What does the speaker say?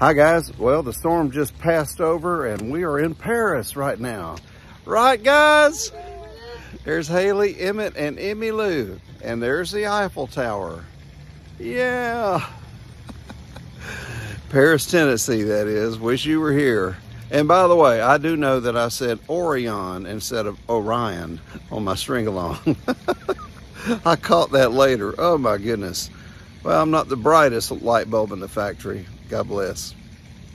Hi guys, well the storm just passed over and we are in Paris right now. Right guys? There's Haley, Emmett, and Emmy Lou. And there's the Eiffel Tower. Yeah. Paris, Tennessee, that is. Wish you were here. And by the way, I do know that I said Orion instead of Orion on my string along. I caught that later. Oh my goodness. Well, I'm not the brightest light bulb in the factory. God bless.